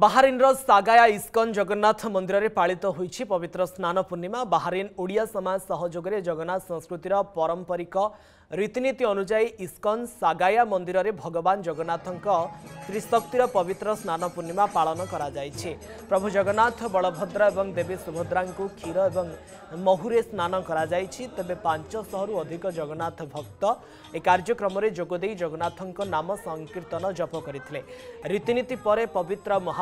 ବାହାରିନ୍ର ସାଗାୟା ISKCON Jagannath ମନ୍ଦିରରେ ପାଳିତ ହୋଇଛି ପବିତ୍ର ସ୍ନାନ ପୂର୍ଣ୍ଣିମା ବାହାରିନ୍ ଓଡ଼ିଆ ସମାଜ ସହଯୋଗରେ ଜଗନ୍ନାଥ ସଂସ୍କୃତିର ପାରମ୍ପରିକ ରୀତିନୀତି ଅନୁଯାୟୀ ଇସ୍କନ ସାଗାୟା ମନ୍ଦିରରେ ଭଗବାନ ଜଗନ୍ନାଥଙ୍କ ତ୍ରିଶକ୍ତିର ପବିତ୍ର ସ୍ନାନ ପୂର୍ଣ୍ଣିମା ପାଳନ କରାଯାଇଛି ପ୍ରଭୁ ଜଗନ୍ନାଥ ବଳଭଦ୍ର ଏବଂ ଦେବୀ ସୁଭଦ୍ରାଙ୍କୁ କ୍ଷୀର ଏବଂ ମହୁରେ ସ୍ନାନ କରାଯାଇଛି ତେବେ ପାଞ୍ଚଶହରୁ ଅଧିକ ଜଗନ୍ନାଥ ଭକ୍ତ ଏ କାର୍ଯ୍ୟକ୍ରମରେ ଯୋଗଦେଇ ଜଗନ୍ନାଥଙ୍କ ନାମ ସଂକୀର୍ତ୍ତନ ଜପ କରିଥିଲେ ରୀତିନୀତି ପରେ ପବିତ୍ର ମହା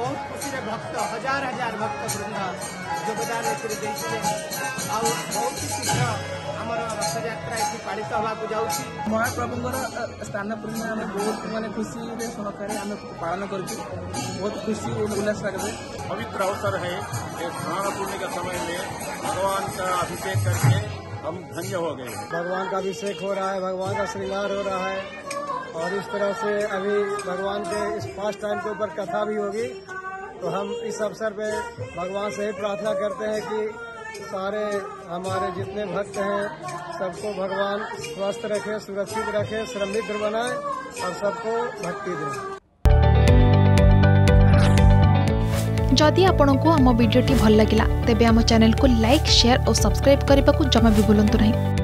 बहुत खुशी रे भक्त हजार हजार भक्त वृंद योगदान बहुत ही शीघ्र महाप्रभु पालित होगा स्थान पूर्ण आम बहुत मानते खुशी सहकारी आम पालन कर बहुत खुशी उल्लास लगे पवित्र अवसर है स्नान पूर्ण के समय में भगवान का अभिषेक करके हम धन्य हो गए भगवान का अभिषेक हो रहा है भगवान का श्रृंगार हो रहा है और इस तरह से अभी भगवान के इस फर्स्ट टाइम के ऊपर कथा भी होगी तो हम इस अवसर पे भगवान से ही प्रार्थना करते हैं कि सारे हमारे जितने भक्त हैं सबको भगवान स्वस्थ रखे सुरक्षित रखे समृद्ध बनाए और सबको भक्ति दे जदि आपण को आम भिड्टे भल लगा तेब आम चेल को लाइक शेयर और सब्सक्राइब करने को जमा भी बुलां नहीं